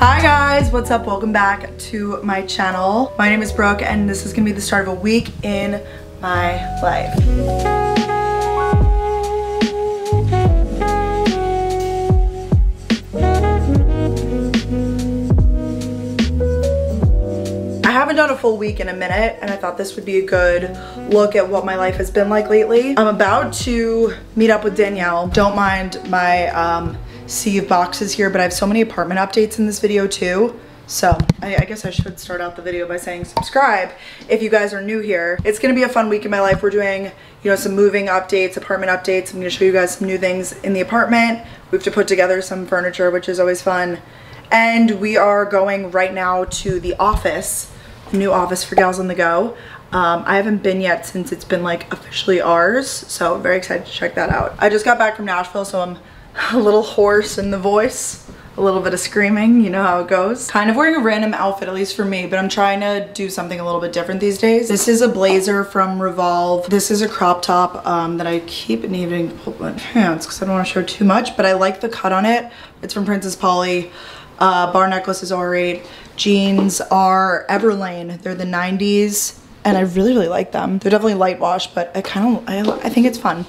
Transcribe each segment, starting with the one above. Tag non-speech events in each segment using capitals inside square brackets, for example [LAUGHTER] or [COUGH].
Hi guys, what's up? Welcome back to my channel. My name is Brooke and this is gonna be the start of a week in my life. I haven't done a full week in a minute and I thought this would be a good look at what my life has been like lately. I'm about to meet up with Danielle. Don't mind my um, of boxes here, but I have so many apartment updates in this video too. So I, I, guess I should start out the video by saying subscribe if you guys are new here. It's gonna be a fun week in my life. We're doing, you know, some moving updates, apartment updates. I'm gonna show you guys some new things in the apartment. We have to put together some furniture, which is always fun. And we are going right now to the office, new office for Gals on the Go. Um, I haven't been yet since it's been like officially ours, so very excited to check that out. I just got back from Nashville, so I'm [LAUGHS] a little hoarse in the voice a little bit of screaming, you know how it goes. Kind of wearing a random outfit, at least for me, but I'm trying to do something a little bit different these days. This is a blazer from Revolve. This is a crop top um, that I keep needing to put my pants because I don't want to show too much, but I like the cut on it. It's from Princess Polly. Uh, bar necklaces are 8 Jeans are Everlane. They're the 90s and I really, really like them. They're definitely light wash, but I kind of, I, I think it's fun.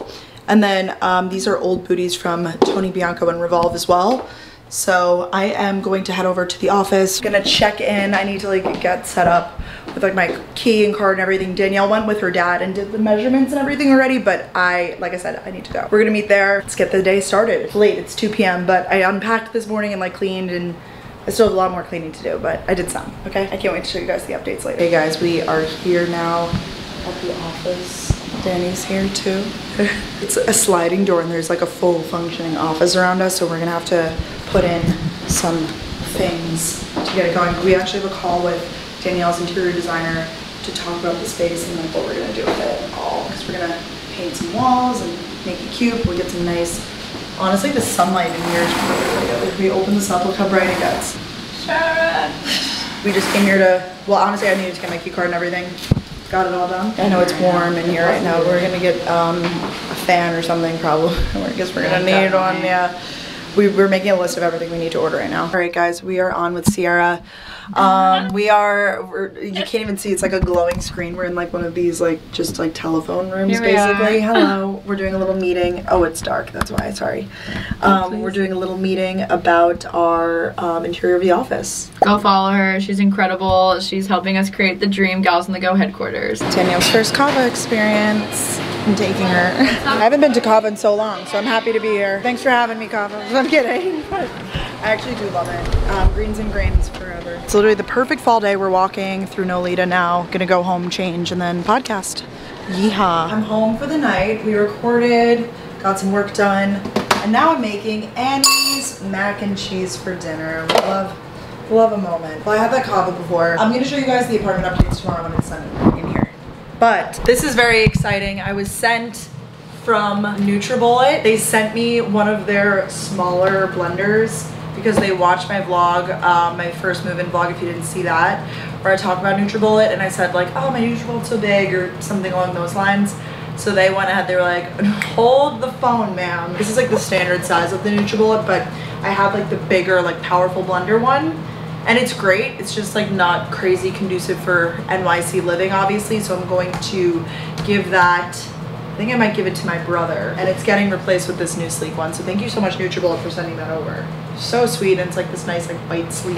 And then um, these are old booties from Tony Bianco and Revolve as well. So I am going to head over to the office. Gonna check in. I need to like get set up with like my key and card and everything. Danielle went with her dad and did the measurements and everything already, but I, like I said, I need to go. We're gonna meet there. Let's get the day started. It's late, it's 2 p.m., but I unpacked this morning and like cleaned and I still have a lot more cleaning to do, but I did some, okay? I can't wait to show you guys the updates later. Hey guys, we are here now at the office. Danny's here too. [LAUGHS] it's a sliding door and there's like a full functioning office around us, so we're gonna have to put in some things to get it going. We actually have a call with Danielle's interior designer to talk about the space and like what we're gonna do with it all. Because we're gonna paint some walls and make it cute. We'll get some nice, honestly the sunlight in here is really, really good. If we open this up, look how bright it gets. Sharon! We just came here to, well honestly I needed to get my key card and everything. Got it all done. I know it's warm in here right now. We're gonna get um, a fan or something probably. [LAUGHS] I guess we're gonna need one, yeah we, we're making a list of everything we need to order right now. All right, guys, we are on with Sierra. Um, we are, you can't even see, it's like a glowing screen. We're in like one of these like, just like telephone rooms Here basically. [LAUGHS] Hello, we're doing a little meeting. Oh, it's dark, that's why, sorry. Um, we're doing a little meeting about our um, interior of the office. Go follow her, she's incredible. She's helping us create the dream Gals on the Go headquarters. Danielle's first Cava experience. I'm taking her. I haven't been to Cava in so long, so I'm happy to be here. Thanks for having me, Cava. [LAUGHS] I'm kidding. [LAUGHS] I actually do love it. Um, greens and grains forever. It's literally the perfect fall day. We're walking through Nolita now. Gonna go home, change, and then podcast. Yeehaw. I'm home for the night. We recorded, got some work done, and now I'm making Annie's mac and cheese for dinner. Love, love a moment. Well, I had that Cava before. I'm gonna show you guys the apartment updates tomorrow when it's done in here. But this is very exciting. I was sent from NutriBullet. They sent me one of their smaller blenders because they watched my vlog, um, my first move-in vlog, if you didn't see that, where I talk about NutriBullet and I said like, oh, my NutriBullet's so big or something along those lines. So they went ahead, they were like, [LAUGHS] hold the phone, ma'am. This is like the standard size of the NutriBullet, but I have like the bigger, like powerful blender one and it's great it's just like not crazy conducive for NYC living obviously so I'm going to give that think I might give it to my brother and it's getting replaced with this new sleek one so thank you so much NutriBullet for sending that over so sweet and it's like this nice like white sleek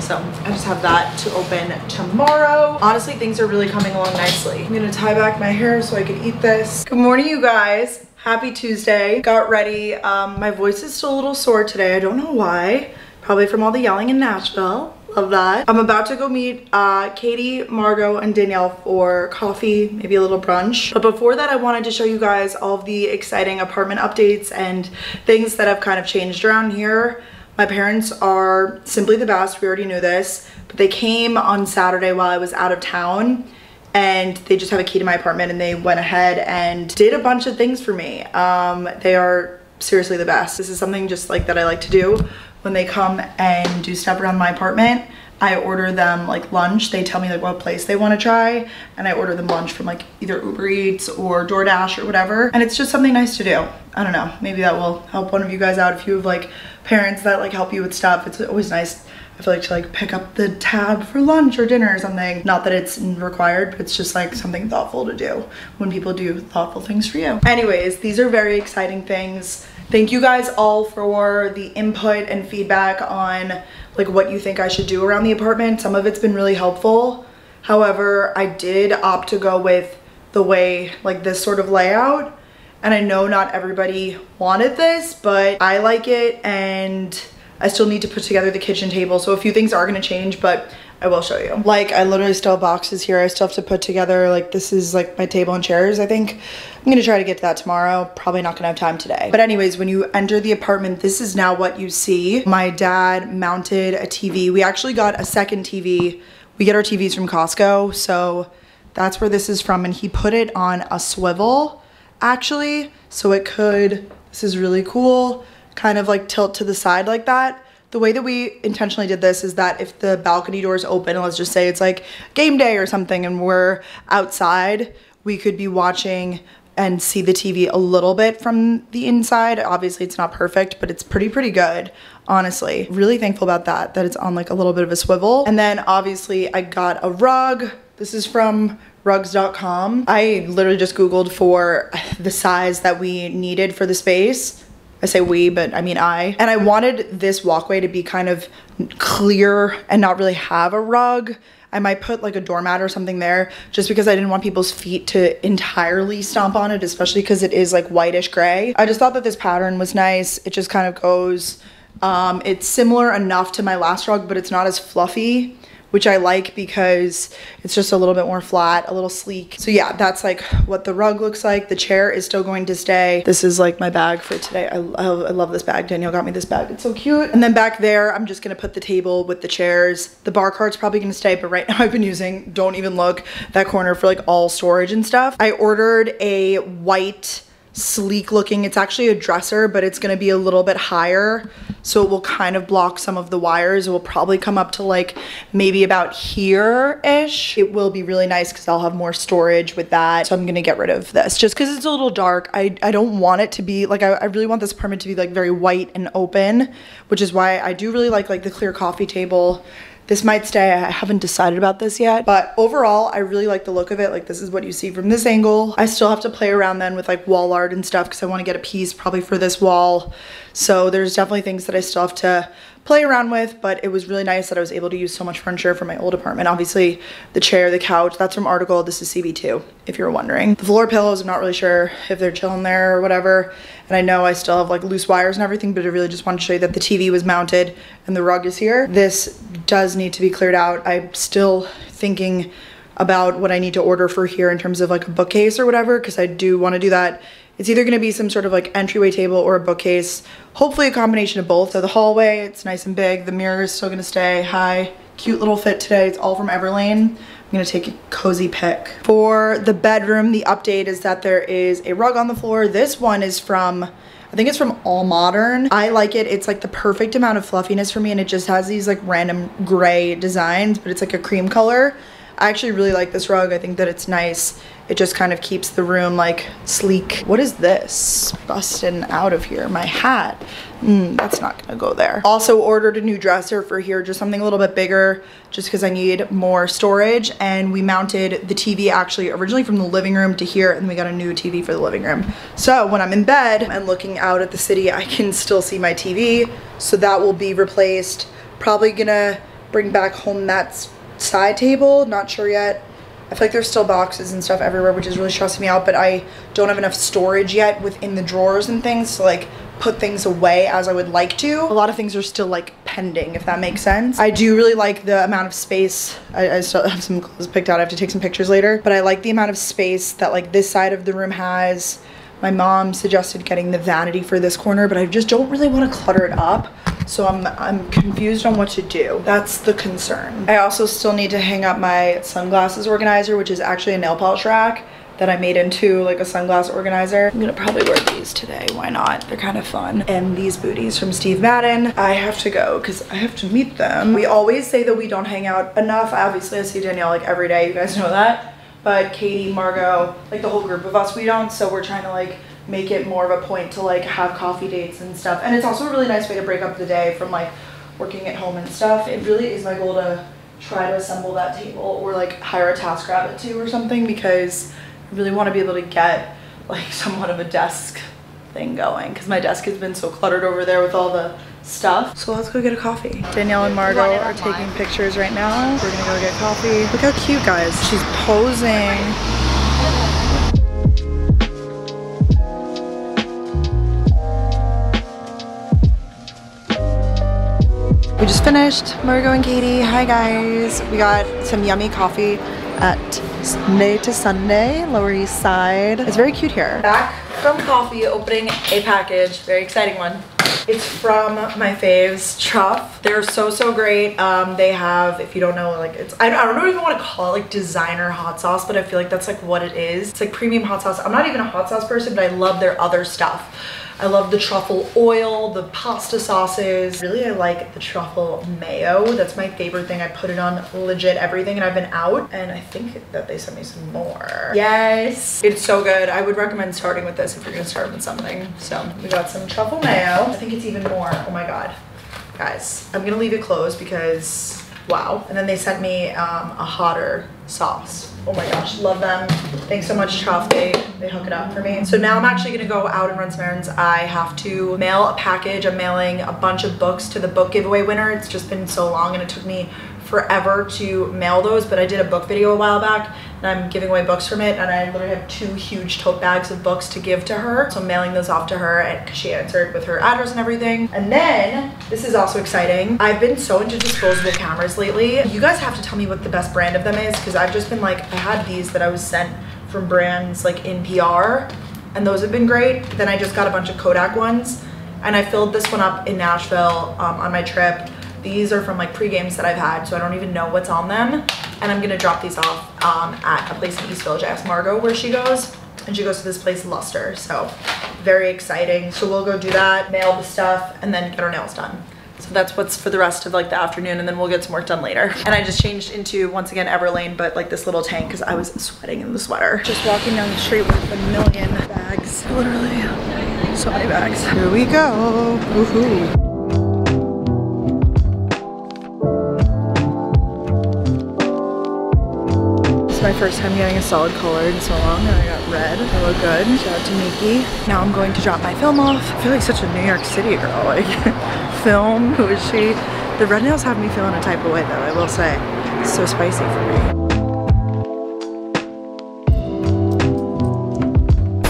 so I just have that to open tomorrow. Honestly, things are really coming along nicely. I'm gonna tie back my hair so I can eat this. Good morning, you guys. Happy Tuesday. Got ready. Um, my voice is still a little sore today. I don't know why. Probably from all the yelling in Nashville. Love that. I'm about to go meet uh, Katie, Margot, and Danielle for coffee, maybe a little brunch. But before that, I wanted to show you guys all the exciting apartment updates and things that have kind of changed around here. My parents are simply the best. We already knew this. But they came on Saturday while I was out of town and they just have a key to my apartment and they went ahead and did a bunch of things for me. Um, they are seriously the best. This is something just like that I like to do when they come and do stuff around my apartment. I order them like lunch. They tell me like what place they want to try and I order them lunch from like either Uber Eats or DoorDash or whatever. And it's just something nice to do. I don't know. Maybe that will help one of you guys out if you have like parents that like help you with stuff. It's always nice. I feel like to like pick up the tab for lunch or dinner or something. Not that it's required, but it's just like something thoughtful to do when people do thoughtful things for you. Anyways, these are very exciting things. Thank you guys all for the input and feedback on like what you think I should do around the apartment. Some of it's been really helpful. However, I did opt to go with the way like this sort of layout. And I know not everybody wanted this, but I like it and I still need to put together the kitchen table. So a few things are gonna change, but I will show you. Like I literally still have boxes here. I still have to put together, like this is like my table and chairs, I think. I'm gonna try to get to that tomorrow. Probably not gonna have time today. But anyways, when you enter the apartment, this is now what you see. My dad mounted a TV. We actually got a second TV. We get our TVs from Costco. So that's where this is from. And he put it on a swivel actually. So it could, this is really cool kind of like tilt to the side like that. The way that we intentionally did this is that if the balcony doors open, let's just say it's like game day or something and we're outside, we could be watching and see the TV a little bit from the inside. Obviously it's not perfect, but it's pretty, pretty good, honestly. Really thankful about that, that it's on like a little bit of a swivel. And then obviously I got a rug. This is from rugs.com. I literally just Googled for the size that we needed for the space I say we, but I mean I. And I wanted this walkway to be kind of clear and not really have a rug. I might put like a doormat or something there just because I didn't want people's feet to entirely stomp on it, especially because it is like whitish gray. I just thought that this pattern was nice. It just kind of goes, um, it's similar enough to my last rug, but it's not as fluffy which I like because it's just a little bit more flat, a little sleek. So yeah, that's like what the rug looks like. The chair is still going to stay. This is like my bag for today. I, I, I love this bag. Danielle got me this bag. It's so cute. And then back there, I'm just gonna put the table with the chairs. The bar cart's probably gonna stay, but right [LAUGHS] now I've been using, don't even look, that corner for like all storage and stuff. I ordered a white sleek looking. It's actually a dresser, but it's gonna be a little bit higher. So it will kind of block some of the wires. It will probably come up to like maybe about here-ish. It will be really nice because I'll have more storage with that. So I'm gonna get rid of this just because it's a little dark. I, I don't want it to be, like I, I really want this apartment to be like very white and open, which is why I do really like like the clear coffee table this might stay, I haven't decided about this yet, but overall, I really like the look of it. Like this is what you see from this angle. I still have to play around then with like wall art and stuff because I want to get a piece probably for this wall. So there's definitely things that I still have to play around with, but it was really nice that I was able to use so much furniture from my old apartment. Obviously, the chair, the couch, that's from Article. This is CB2, if you're wondering. The floor pillows, I'm not really sure if they're chilling there or whatever. And I know I still have like loose wires and everything, but I really just want to show you that the TV was mounted and the rug is here. This does need to be cleared out. I'm still thinking about what I need to order for here in terms of like a bookcase or whatever, because I do want to do that it's either gonna be some sort of like entryway table or a bookcase, hopefully a combination of both. So the hallway, it's nice and big. The mirror is still gonna stay high. Cute little fit today. It's all from Everlane. I'm gonna take a cozy pick. For the bedroom, the update is that there is a rug on the floor. This one is from I think it's from All Modern. I like it. It's like the perfect amount of fluffiness for me and it just has these like random gray designs, but it's like a cream color. I actually really like this rug. I think that it's nice. It just kind of keeps the room like sleek. What is this? Busting out of here. My hat. Mm, that's not gonna go there. Also ordered a new dresser for here, just something a little bit bigger, just because I need more storage. And we mounted the TV actually originally from the living room to here, and we got a new TV for the living room. So when I'm in bed and looking out at the city, I can still see my TV. So that will be replaced. Probably gonna bring back home that side table, not sure yet. I feel like there's still boxes and stuff everywhere, which is really stressing me out, but I don't have enough storage yet within the drawers and things to like put things away as I would like to. A lot of things are still like pending, if that makes sense. I do really like the amount of space. I, I still [LAUGHS] have some clothes picked out. I have to take some pictures later, but I like the amount of space that like this side of the room has. My mom suggested getting the vanity for this corner, but I just don't really want to clutter it up. So I'm, I'm confused on what to do. That's the concern. I also still need to hang up my sunglasses organizer, which is actually a nail polish rack that I made into like a sunglass organizer. I'm gonna probably wear these today, why not? They're kind of fun. And these booties from Steve Madden. I have to go because I have to meet them. We always say that we don't hang out enough. Obviously I see Danielle like every day, you guys know that but Katie, Margot, like the whole group of us, we don't. So we're trying to like make it more of a point to like have coffee dates and stuff. And it's also a really nice way to break up the day from like working at home and stuff, it really is my goal to try to assemble that table or like hire a TaskRabbit too or something because I really want to be able to get like [LAUGHS] somewhat of a desk thing going because my desk has been so cluttered over there with all the stuff. So let's go get a coffee. Danielle and Margot are taking pictures right now. We're gonna go get coffee. Look how cute, guys. She's posing. We just finished, Margot and Katie. Hi guys. We got some yummy coffee at Sunday to Sunday, Lower East Side. It's very cute here. Back from coffee, opening a package. Very exciting one. It's from my faves, Truff. They're so, so great. Um, they have, if you don't know, like it's, I, I don't even want to call it like designer hot sauce, but I feel like that's like what it is. It's like premium hot sauce. I'm not even a hot sauce person, but I love their other stuff. I love the truffle oil, the pasta sauces. Really, I like the truffle mayo. That's my favorite thing. I put it on legit everything and I've been out and I think that they sent me some more. Yes. It's so good. I would recommend starting with this if you're gonna start with something. So we got some truffle mayo. I think it's even more. Oh my God. Guys, I'm gonna leave it closed because wow. And then they sent me um, a hotter sauce. Oh my gosh, love them. Thanks so much, Truff. They, they hook it up for me. So now I'm actually gonna go out and run some errands. I have to mail a package. I'm mailing a bunch of books to the book giveaway winner. It's just been so long and it took me forever to mail those, but I did a book video a while back and I'm giving away books from it and I literally have two huge tote bags of books to give to her. So I'm mailing those off to her and she answered with her address and everything. And then, this is also exciting. I've been so into disposable cameras lately. You guys have to tell me what the best brand of them is because I've just been like, I had these that I was sent from brands like in PR and those have been great. Then I just got a bunch of Kodak ones and I filled this one up in Nashville um, on my trip these are from like pre-games that I've had, so I don't even know what's on them. And I'm gonna drop these off um, at a place in East Village. I asked Margot where she goes, and she goes to this place, Luster. So very exciting. So we'll go do that, mail the stuff, and then get our nails done. So that's what's for the rest of like the afternoon and then we'll get some work done later. And I just changed into, once again, Everlane, but like this little tank because I was sweating in the sweater. Just walking down the street with a million bags, literally. So many bags. Here we go. Woohoo. My first time getting a solid color in so long and I got red. I look good. Shout out to Miki. Now I'm going to drop my film off. I feel like such a New York City girl. Like, [LAUGHS] film, who is she? The red nails have me feeling a type of way though, I will say. It's so spicy for me.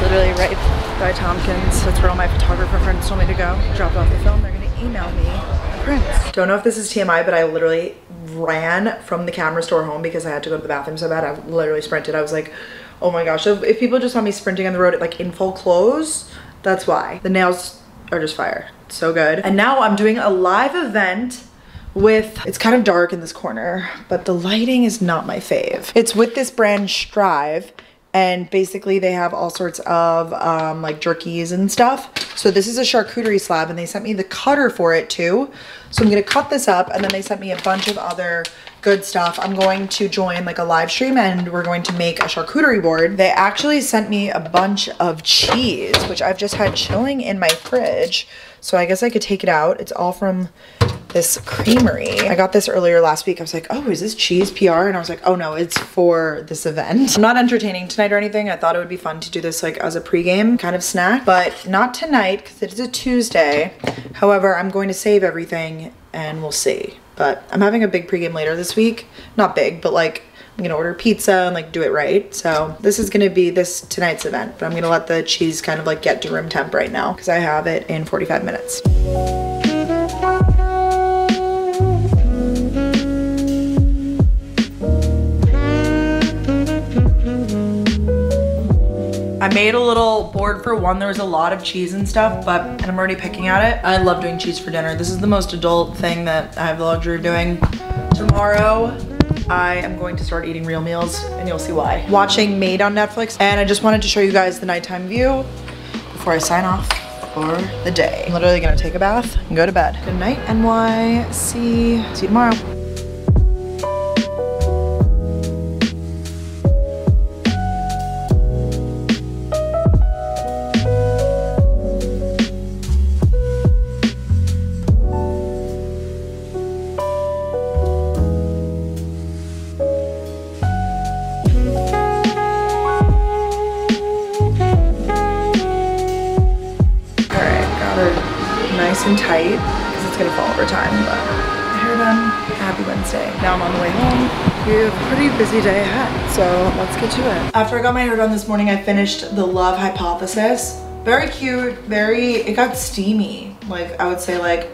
literally right by Tompkins. That's where all my photographer friends told me to go. Drop off the film. They're gonna email me a print. Don't know if this is TMI, but I literally ran from the camera store home because I had to go to the bathroom so bad. I literally sprinted. I was like, oh my gosh. So if people just saw me sprinting on the road like in full clothes, that's why. The nails are just fire. So good. And now I'm doing a live event with, it's kind of dark in this corner, but the lighting is not my fave. It's with this brand Stryve and basically they have all sorts of um, like jerkies and stuff. So this is a charcuterie slab and they sent me the cutter for it too. So I'm gonna cut this up and then they sent me a bunch of other good stuff. I'm going to join like a live stream and we're going to make a charcuterie board. They actually sent me a bunch of cheese, which I've just had chilling in my fridge. So I guess I could take it out. It's all from this creamery. I got this earlier last week. I was like, oh, is this cheese PR? And I was like, oh no, it's for this event. I'm not entertaining tonight or anything. I thought it would be fun to do this like as a pregame kind of snack, but not tonight because it is a Tuesday. However, I'm going to save everything and we'll see. But I'm having a big pregame later this week. Not big, but like I'm gonna order pizza and like do it right. So this is gonna be this tonight's event, but I'm gonna let the cheese kind of like get to room temp right now because I have it in 45 minutes. I made a little board for one. There was a lot of cheese and stuff, but and I'm already picking at it. I love doing cheese for dinner. This is the most adult thing that I have the luxury of doing. Tomorrow, I am going to start eating real meals and you'll see why. Watching Maid on Netflix and I just wanted to show you guys the nighttime view before I sign off for the day. I'm literally gonna take a bath and go to bed. Good night, NYC. See you tomorrow. Done. Happy Wednesday. Now I'm on the way home. We have a pretty busy day ahead, so let's get to it. After I got my hair done this morning, I finished the Love Hypothesis. Very cute, very, it got steamy. Like I would say like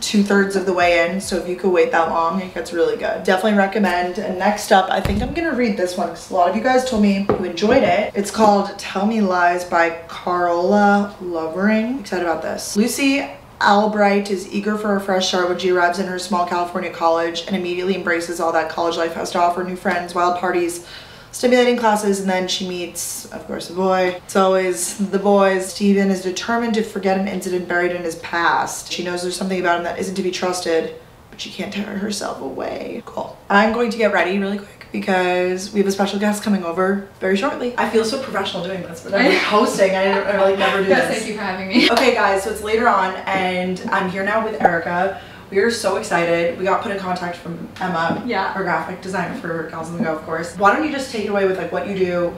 two thirds of the way in. So if you could wait that long, it gets really good. Definitely recommend. And next up, I think I'm gonna read this one because a lot of you guys told me you enjoyed it. It's called Tell Me Lies by Carola Lovering. Excited about this. Lucy Albright is eager for a fresh start when she arrives in her small California college and immediately embraces all that college life has to offer new friends, wild parties, stimulating classes, and then she meets, of course, a boy. It's always the boys. Steven is determined to forget an incident buried in his past. She knows there's something about him that isn't to be trusted, she can't tear herself away. Cool. I'm going to get ready really quick because we have a special guest coming over very shortly. I feel so professional doing this, but I'm [LAUGHS] hosting. I, I like never do yes, this. thank you for having me. Okay guys, so it's later on and I'm here now with Erica. We are so excited. We got put in contact from Emma, Yeah. our graphic designer for Gals on the Go, of course. Why don't you just take it away with like what you do,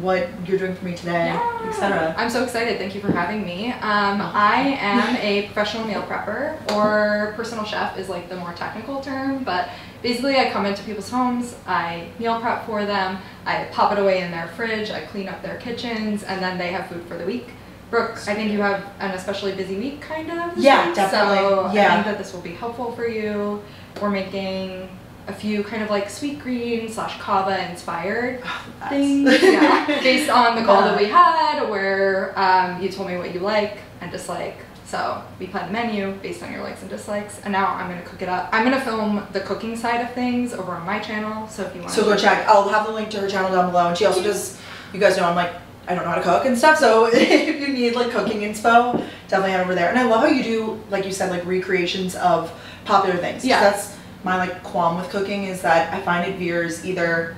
what you're doing for me today, etc. I'm so excited. Thank you for having me. Um, I am a professional meal prepper, or personal chef is like the more technical term, but basically I come into people's homes, I meal prep for them, I pop it away in their fridge, I clean up their kitchens, and then they have food for the week. Brooke, I think you have an especially busy week, kind of. Yeah, definitely. So I think that this will be helpful for you. We're making a few kind of like Sweetgreen slash Cava inspired [SIGHS] things [LAUGHS] yeah based on the call that we had where um, you told me what you like and dislike so we planned the menu based on your likes and dislikes and now i'm going to cook it up i'm going to film the cooking side of things over on my channel so if you want So go check. I'll have the link to her channel down below. And she also does, you guys know I'm like, I don't know how to cook and stuff. So [LAUGHS] if you need like cooking inspo, definitely head over there. And I love how you do, like you said, like recreations of popular things. Yeah. That's my like qualm with cooking is that I find it veers either,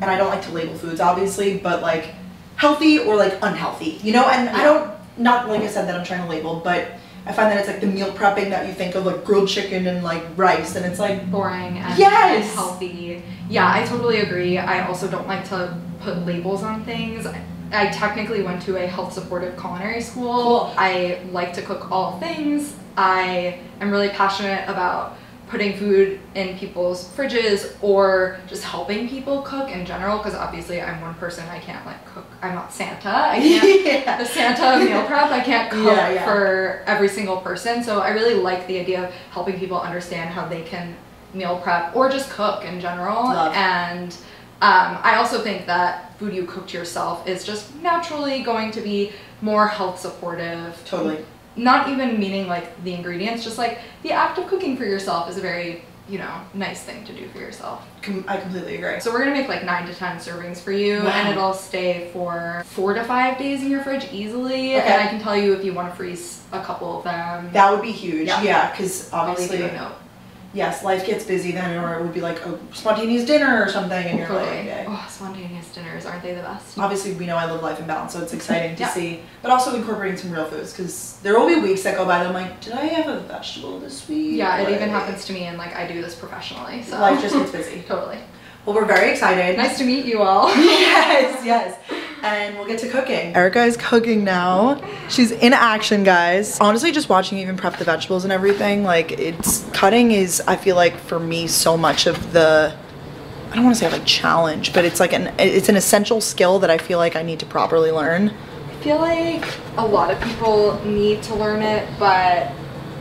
and I don't like to label foods obviously, but like healthy or like unhealthy, you know? And I don't, not like I said that I'm trying to label, but I find that it's like the meal prepping that you think of like grilled chicken and like rice and it's like boring and Yes! healthy yeah i totally agree i also don't like to put labels on things I technically went to a health supportive culinary school. Cool. I like to cook all things. I am really passionate about putting food in people's fridges or just helping people cook in general because obviously I'm one person I can't like cook. I'm not Santa. I [LAUGHS] can't yeah. the Santa meal prep. I can't cook Yeah, yeah. for every single person. So I really like the idea of helping people understand how they can meal prep or just cook in general. Love. And um, I also think that food you cooked yourself is just naturally going to be more health supportive. Totally. Not even meaning like the ingredients, just like the act of cooking for yourself is a very, you know, nice thing to do for yourself. Com- I completely agree. So we're gonna make like nine to ten servings for you, Wow. and it'll stay for four to five days in your fridge easily. Okay. And I can tell you if you want to freeze a couple of them. That would be huge. Yeah. Yeah, because leave obviously, you a note. Yes, life gets busy then, or it would be like a spontaneous dinner or something, and you're like, okay. Oh, spontaneous dinners, aren't they the best? Obviously, we know I live life in balance, so it's exciting to Yeah. see. But also incorporating some real foods, because there will be weeks that go by that I'm like, did I have a vegetable this week? Yeah, it even happens to me, and like I do this professionally, so Life just gets busy. [LAUGHS] totally. Well, we're very excited. Nice to meet you all. [LAUGHS] yes, yes. And we'll get to cooking. Erica is cooking now. She's in action, guys. Honestly, just watching even prep the vegetables and everything, like it's cutting is I feel like for me so much of the I don't want to say like challenge, but it's like an it's an essential skill that I feel like I need to properly learn. I feel like a lot of people need to learn it, but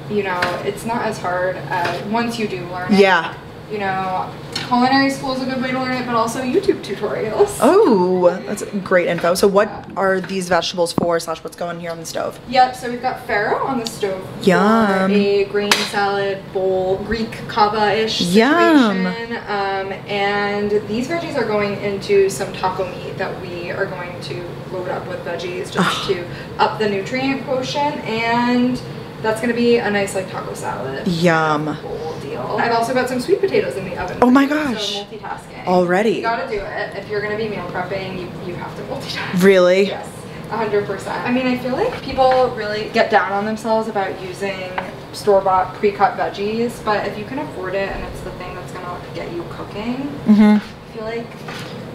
you know, it's not as hard as once you do learn it. Yeah. You know, culinary school is a good way to learn it, but also YouTube tutorials. [LAUGHS] Oh, that's great info. So what are these vegetables for slash what's going here on the stove? Yep, so we've got farro on the stove. for Yum. A grain salad bowl, Greek Cava-ish situation. Yum. Um, and these veggies are going into some taco meat that we are going to load up with veggies just Ah. to up the nutrient quotient. And that's going to be a nice like taco salad. Yum. Bowl deal. I've also got some sweet potatoes in the oven. Oh my gosh. So multitasking. Already. You gotta do it. If you're gonna be meal prepping, you, you have to multitask. Really? Yes, 100%. I mean, I feel like people really get down on themselves about using store-bought pre-cut veggies, but if you can afford it and it's the thing that's gonna get you cooking, Mm-hmm. I feel like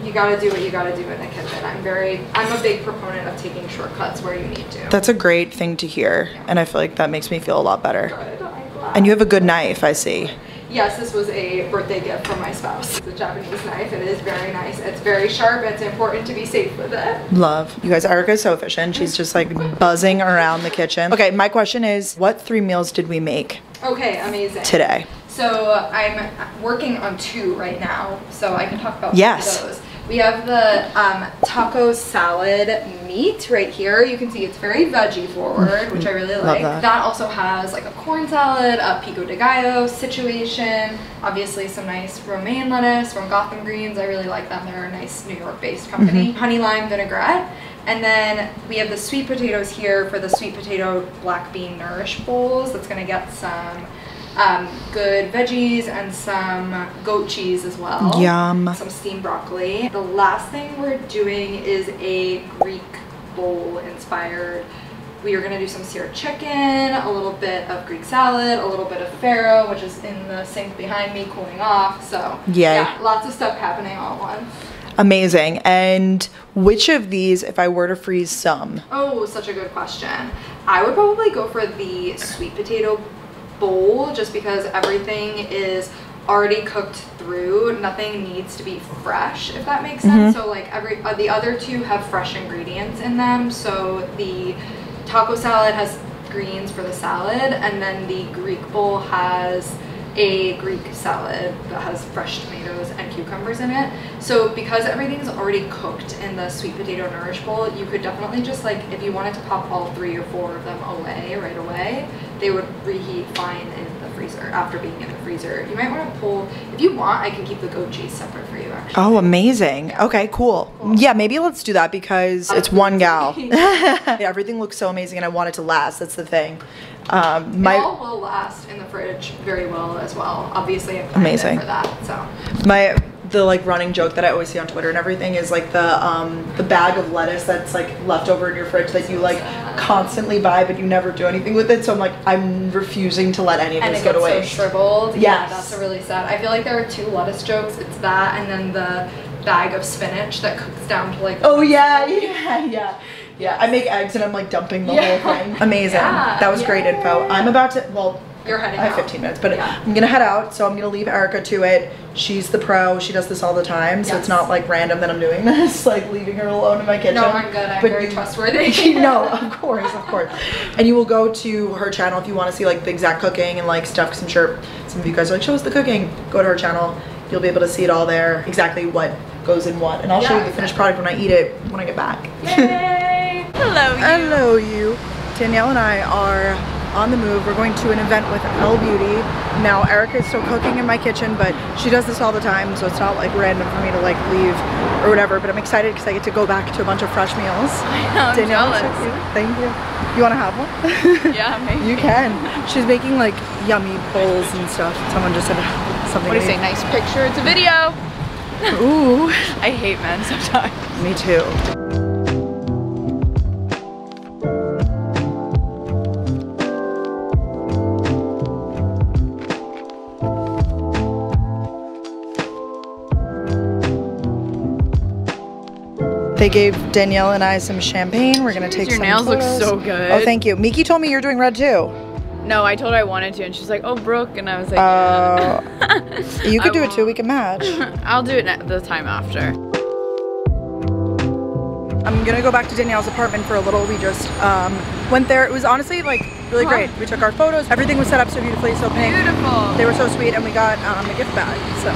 you gotta do what you gotta do in the kitchen. I'm very, I'm a big proponent of taking shortcuts where you need to. That's a great thing to hear. And I feel like that makes me feel a lot better. Good. And you have a good knife, I see. Yes, this was a birthday gift from my spouse. It's a Japanese knife. It is very nice. It's very sharp. It's important to be safe with it. Love. You guys, Erica's so efficient. She's just like buzzing around the kitchen. Okay, my question is what three meals did we make Okay, amazing. today? So I'm working on two right now, so I can talk about Yes. those. We have the um, taco salad meat right here. You can see it's very veggie forward, which I really like. that. also has like a corn salad, a pico de gallo situation, obviously some nice romaine lettuce from Gotham Greens. I really like them. They're a nice New York-based company. Honey lime vinaigrette. And then we have the sweet potatoes here for the sweet potato black bean nourish bowls. That's gonna get some um, good veggies and some goat cheese as well. Yum. Some steamed broccoli. The last thing we're doing is a Greek bowl inspired. We are gonna do some seared chicken, a little bit of Greek salad, a little bit of farro, which is in the sink behind me cooling off. So Yay. yeah, lots of stuff happening all at once. Amazing. And which of these, if I were to freeze some, Oh, such a good question. I would probably go for the sweet potato bowl just because everything is already cooked through. Nothing needs to be fresh, if that makes sense. So like every uh, the other two have fresh ingredients in them. So the taco salad has greens for the salad and then the Greek bowl has a Greek salad that has fresh tomatoes and cucumbers in it. So because everything's already cooked in the sweet potato nourish bowl, you could definitely just like if you wanted to pop all three or four of them away right away, they would reheat fine freezer after being in the freezer. You might want to pull if you want, I can keep the goat cheese separate for you actually. Oh, amazing. Okay, cool. Yeah, maybe let's do that because it's one [LAUGHS] gal. [LAUGHS] Yeah, Everything looks so amazing and I want it to last. That's the thing. Um, it my all will last in the fridge very well as well. Obviously, I'm planning Amazing. for that. So my the like running joke that I always see on Twitter and everything is like the um the bag of lettuce that's like left over in your fridge that you like constantly buy but you never do anything with it. So I'm like I'm refusing to let any of and this go to gets so waste. shriveled. Yeah, that's a really sad. I feel like there are two lettuce jokes. It's that, and then the bag of spinach that cooks down to like. Oh yeah, [LAUGHS] yeah, yeah. Yeah, I make eggs and I'm like dumping the Yeah. whole thing. Amazing. [LAUGHS] Yeah, that was great info. I'm about to well You're heading I have out. 15 minutes, but Yeah. I'm gonna head out, so I'm gonna leave Erica to it. She's the pro. She does this all the time, so it's not like random that I'm doing [LAUGHS] this, like leaving her alone in my kitchen. No, I'm good. I'm But very you- trustworthy. [LAUGHS] no, of course, of course. And you will go to her channel if you want to see like the exact cooking and like stuff. Cause I'm sure some of you guys are like, show us the cooking. Go to her channel. You'll be able to see it all there, exactly what goes in what. And I'll show you Yeah, the finished product when I eat it when I get back. Yay! [LAUGHS] Hello, you. Hello, you. Danielle and I are on the move. We're going to an event with L Beauty. Now, Erica is still cooking in my kitchen, but she does this all the time, so it's not like random for me to like leave or whatever. But I'm excited because I get to go back to a bunch of fresh meals. [LAUGHS] I'm Danielle, jealous. Thank you. You want to have one? Yeah, [LAUGHS] maybe. you can. She's making like yummy bowls and stuff. Someone just said something. What do you say? Nice picture. It's a video. Ooh, [LAUGHS] I hate men sometimes. me too. They gave Danielle and I some champagne. We're gonna take Your some nails look so good. Oh, thank you. Miki told me you're doing red too. No, I told her I wanted to, and she's like, "Oh, Brooke," and I was like, Uh, yeah. You could [LAUGHS] I do it too. We can match. [LAUGHS] I'll do it the time after. I'm gonna go back to Danielle's apartment for a little. We just um, went there. It was honestly like really Huh. great. We took our photos. Everything was set up so beautifully, so pink. Beautiful. They were so sweet, and we got um, a gift bag, so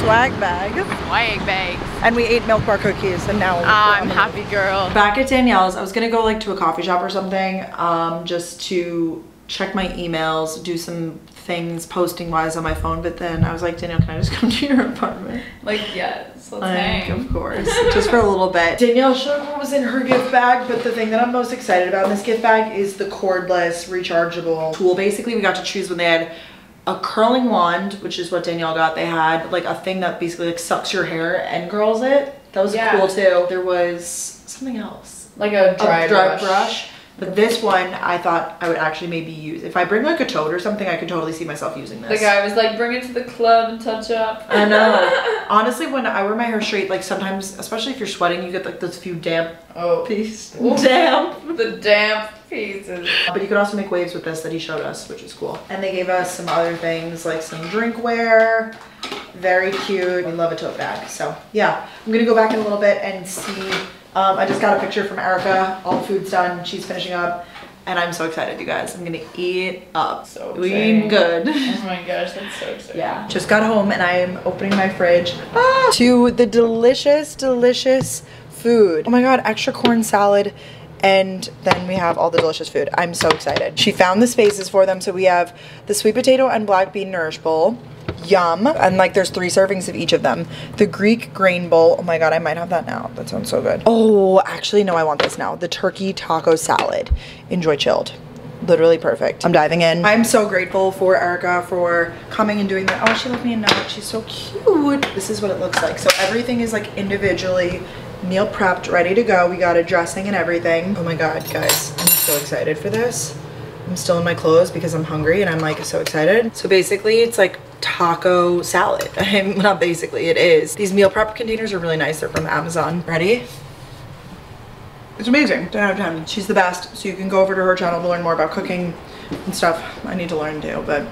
swag bag, Swag bags. and we ate milk bar cookies. And now we're I'm happy girl. Back at Danielle's, I was gonna go like to a coffee shop or something, um, just to check my emails, do some things posting wise on my phone. But then I was like, Danielle, can I just [LAUGHS] come to your apartment? Like yes, let's Like, hang. of course, [LAUGHS] just for a little bit. Danielle showed what was in her gift bag, but the thing that I'm most excited about in this gift bag is the cordless rechargeable tool. Basically, we got to choose when they had a curling wand, which is what Danielle got. They had like a thing that basically like sucks your hair and curls it. That was Yeah. cool too. There was something else. Like a a dry brush. But this one, I thought I would actually maybe use. If I bring like a tote or something, I could totally see myself using this. The guy was like, bring it to the club and touch up. I know. [LAUGHS] Honestly, when I wear my hair straight, like sometimes, especially if you're sweating, you get like those few damp oh, pieces. Damp. the damp But you could also make waves with this that he showed us, which is cool. And they gave us some other things like some drinkware. Very cute. We love a tote bag. So yeah, I'm gonna go back in a little bit and see. Um, I just got a picture from Erica. All the food's done. She's finishing up. And I'm so excited, you guys. I'm gonna eat up. So we exciting. eat good. Oh my gosh, that's so exciting. Yeah. Just got home and I am opening my fridge ah, to the delicious, delicious food. Oh my god, extra corn salad. And then we have all the delicious food. I'm so excited. She found the spaces for them. So we have the sweet potato and black bean nourish bowl. Yum. And like there's three servings of each of them. The Greek grain bowl. Oh my god, I might have that now. That sounds so good. Oh, actually, no, I want this now. The turkey taco salad. Enjoy chilled literally perfect. I'm diving in. I'm so grateful for Erica for coming and doing that. Oh, she left me a note. She's so cute. This is what it looks like. So everything is like individually meal prepped, ready to go. We got a dressing and everything. Oh my God, guys, I'm so excited for this. I'm still in my clothes because I'm hungry and I'm like so excited. So basically it's like taco salad. [LAUGHS] I'm not basically, it is. These meal prep containers are really nice. They're from Amazon. Ready? It's amazing. Don't have time. She's the best. So you can go over to her channel to learn more about cooking and stuff. I need to learn too, but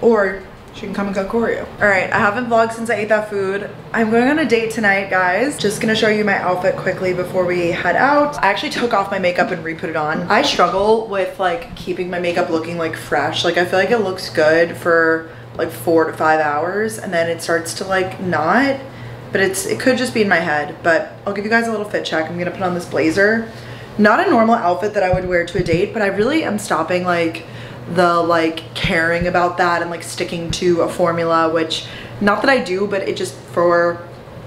or she can come and cook for you. All right, I haven't vlogged since I ate that food. I'm going on a date tonight, guys. Just gonna show you my outfit quickly before we head out. I actually took off my makeup and re-put it on. I struggle with like keeping my makeup looking like fresh. Like I feel like it looks good for like four to five hours and then it starts to like not but it's it could just be in my head but i'll give you guys a little fit check i'm gonna put on this blazer not a normal outfit that i would wear to a date but i really am stopping like the like caring about that and like sticking to a formula which not that i do but it just for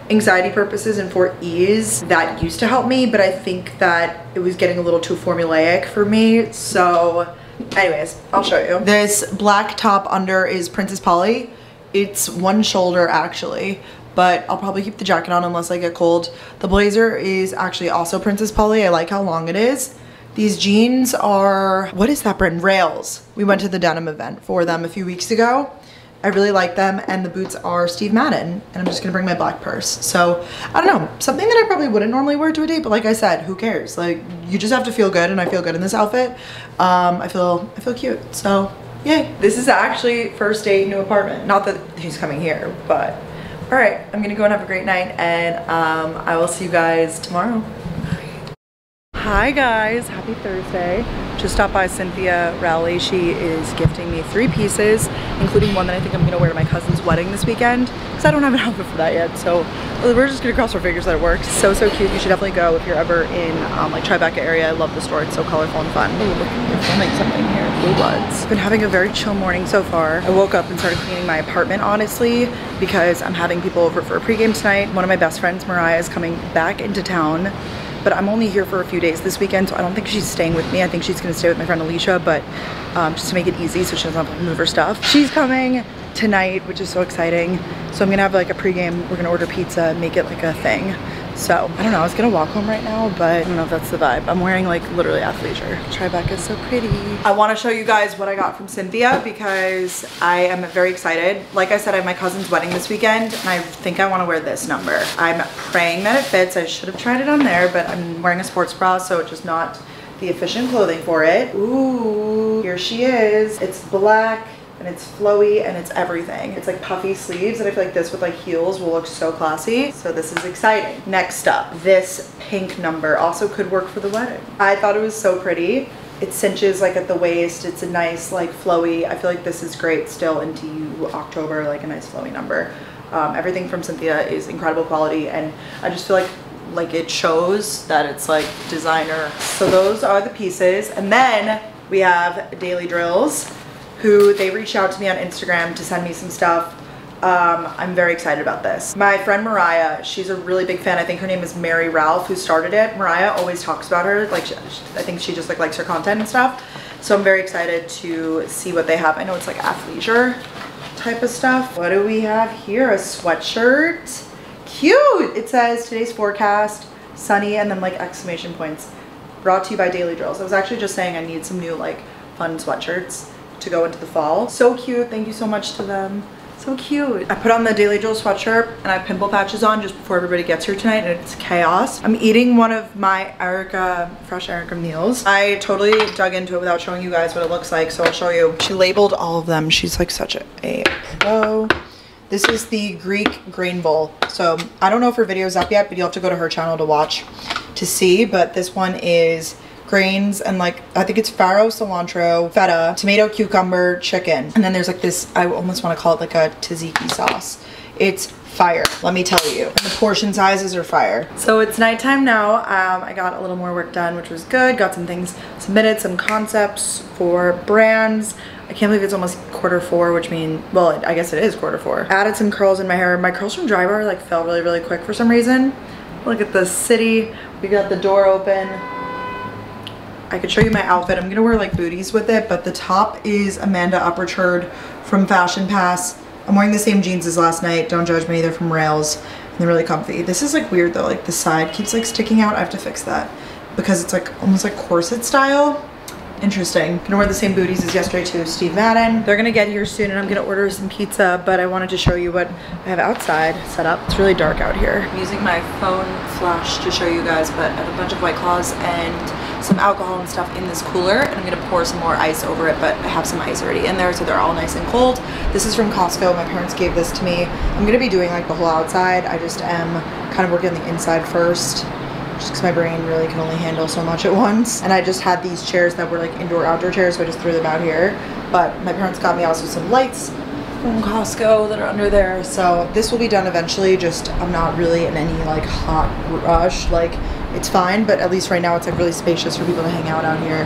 anxiety purposes and for ease that used to help me but i think that it was getting a little too formulaic for me so anyways i'll show you this black top under is princess polly it's one shoulder actually but I'll probably keep the jacket on unless I get cold. The blazer is actually also Princess Polly. I like how long it is. These jeans are, what is that brand? Rails. We went to the denim event for them a few weeks ago. I really like them and the boots are Steve Madden and I'm just gonna bring my black purse. So I don't know, something that I probably wouldn't normally wear to a date, but like I said, who cares? Like you just have to feel good and I feel good in this outfit. Um, I feel, I feel cute. So yay. This is actually first date, new apartment. Not that he's coming here, but all right, I'm gonna go and have a great night and um, I will see you guys tomorrow. Hi guys, happy Thursday. Just stopped by Cynthia Rowley. She is gifting me three pieces, including one that I think I'm gonna wear to my cousin's wedding this weekend because I don't have an [LAUGHS] outfit for that yet. So we're just gonna cross our fingers that it works. So, so cute. You should definitely go if you're ever in um, like Tribeca area. I love the store. It's so colorful and fun. Ooh, look, we're filming something here. Blue Bloods. Been having a very chill morning so far. I woke up and started cleaning my apartment, honestly, because I'm having people over for a pregame tonight. One of my best friends, Mariah, is coming back into town but I'm only here for a few days this weekend, so I don't think she's staying with me. I think she's gonna stay with my friend Alicia, but um, just to make it easy so she doesn't have to move her stuff. She's coming tonight, which is so exciting. So I'm gonna have like a pregame, we're gonna order pizza, make it like a thing. So, I don't know, I was gonna walk home right now, but I don't know if that's the vibe. I'm wearing like literally athleisure. Tribeca is so pretty. I wanna show you guys what I got from Cynthia because I am very excited. Like I said, I have my cousin's wedding this weekend and I think I wanna wear this number. I'm praying that it fits. I should have tried it on there, but I'm wearing a sports bra, so it's just not the efficient clothing for it. Ooh, here she is. It's black and it's flowy and it's everything. It's like puffy sleeves and I feel like this with like heels will look so classy. So this is exciting. Next up, this pink number also could work for the wedding. I thought it was so pretty. It cinches like at the waist. It's a nice like flowy. I feel like this is great still into October, like a nice flowy number. Um, everything from Cynthia is incredible quality and I just feel like like it shows that it's like designer. So those are the pieces. And then we have Daily Drills who they reached out to me on Instagram to send me some stuff. Um, I'm very excited about this. My friend Mariah, she's a really big fan. I think her name is Mary Ralph who started it. Mariah always talks about her. Like, she, I think she just like likes her content and stuff. So I'm very excited to see what they have. I know it's like athleisure type of stuff. What do we have here? A sweatshirt. Cute! It says today's forecast, sunny, and then like exclamation points. brought to you by Daily Drills. I was actually just saying I need some new like fun sweatshirts to go into the fall. So cute. Thank you so much to them. So cute. I put on the Daily Jewel sweatshirt and I have pimple patches on just before everybody gets here tonight and it's chaos. I'm eating one of my Erica, fresh Erica meals. I totally dug into it without showing you guys what it looks like, so I'll show you. She labeled all of them. She's like such a, a pro. This is the Greek grain bowl. So I don't know if her video is up yet, but you'll have to go to her channel to watch to see. But this one is grains and like I think it's farro, cilantro, feta, tomato, cucumber, chicken. And then there's like this, I almost want to call it like a tzatziki sauce. It's fire, let me tell you. And the portion sizes are fire. So it's nighttime now. Um, I got a little more work done, which was good. Got some things submitted, some concepts for brands. I can't believe it's almost quarter four, which means, well, I guess it is quarter four. Added some curls in my hair. My curls from Drybar like fell really, really quick for some reason. Look at the city. We got the door open. I could show you my outfit. I'm gonna wear like booties with it, but the top is Amanda Uprichard from Fashion Pass. I'm wearing the same jeans as last night. Don't judge me, they're from Rails. And they're really comfy. This is like weird though, like the side keeps like sticking out. I have to fix that because it's like almost like corset style. Interesting. Gonna wear the same booties as yesterday too, Steve Madden. They're gonna get here soon and I'm gonna order some pizza, but I wanted to show you what I have outside set up. It's really dark out here. I'm using my phone flash to show you guys, but I have a bunch of White Claws and some alcohol and stuff in this cooler and I'm gonna pour some more ice over it, but I have some ice already in there, so they're all nice and cold. This is from Costco. My parents gave this to me. I'm gonna be doing like the whole outside. I just am kind of working on the inside first just because my brain really can only handle so much at once. And I just had these chairs that were like indoor outdoor chairs, so I just threw them out here. But my parents got me also some lights from Costco that are under there. So this will be done eventually, just I'm not really in any like hot rush. Like it's fine, but at least right now it's like really spacious for people to hang out out here.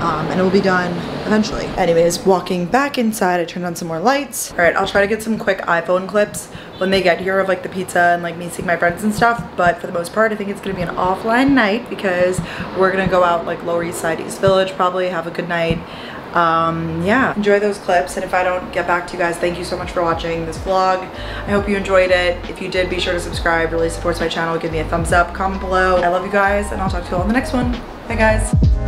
Um, and it will be done eventually. Anyways, walking back inside, I turned on some more lights. All right, I'll try to get some quick iPhone clips when they get here of like the pizza and like me seeing my friends and stuff. But for the most part, I think it's gonna be an offline night because we're gonna go out like Lower East Side, East Village, probably have a good night. Um, yeah, enjoy those clips. And if I don't get back to you guys, thank you so much for watching this vlog. I hope you enjoyed it. If you did, be sure to subscribe. Really supports my channel. Give me a thumbs up, comment below. I love you guys and I'll talk to you all in the next one. Bye guys.